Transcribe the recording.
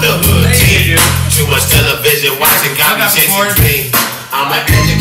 the hood. Too much television watching, got me 16. I'm an.